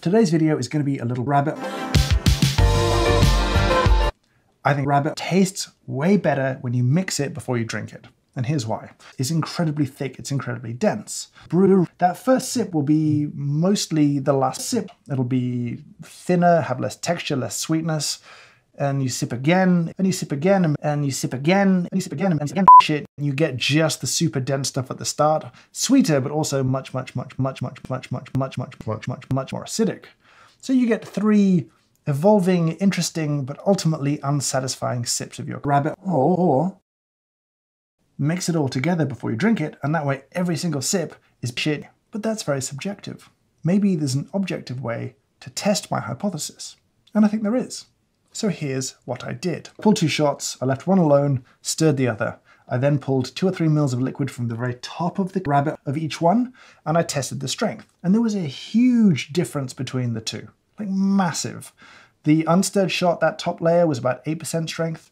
Today's video is going to be a little rabbit. I think rabbit tastes way better when you mix it before you drink it. And here's why. It's incredibly thick, it's incredibly dense. Brew, that first sip will be mostly the last sip. It'll be thinner, have less texture, less sweetness. And you sip again, and you sip again, and you sip again, and you sip again, and again, shit. You get just the super dense stuff at the start. Sweeter, but also much, much, much, much, much, much, much, much, much, much, much, much more acidic. So you get three evolving, interesting, but ultimately unsatisfying sips of your rabbit. Or mix it all together before you drink it, and that way every single sip is shit. But that's very subjective. Maybe there's an objective way to test my hypothesis. And I think there is. So here's what I did. Pulled two shots, I left one alone, stirred the other. I then pulled two or three mils of liquid from the very top of the rabbit of each one, and I tested the strength. And there was a huge difference between the two, like massive. The unstirred shot, that top layer was about 8% strength.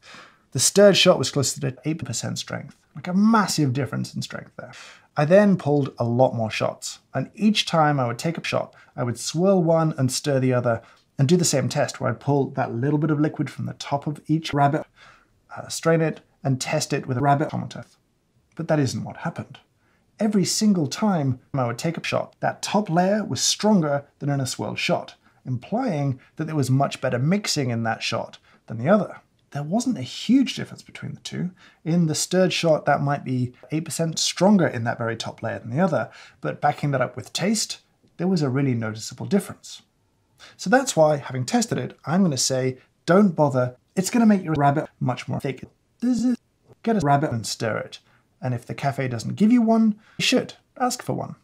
The stirred shot was closer to 8% strength, like a massive difference in strength there. I then pulled a lot more shots, and each time I would take a shot, I would swirl one and stir the other, and do the same test where I'd pull that little bit of liquid from the top of each rabbit, uh, strain it, and test it with a rabbit thermometer. But that isn't what happened. Every single time I would take a shot, that top layer was stronger than in a swirled shot, implying that there was much better mixing in that shot than the other. There wasn't a huge difference between the two. In the stirred shot, that might be 8% stronger in that very top layer than the other, but backing that up with taste, there was a really noticeable difference. So that's why, having tested it, I'm going to say don't bother. It's going to make your rabbit much more thick. Get a rabbit and stir it. And if the cafe doesn't give you one, you should ask for one.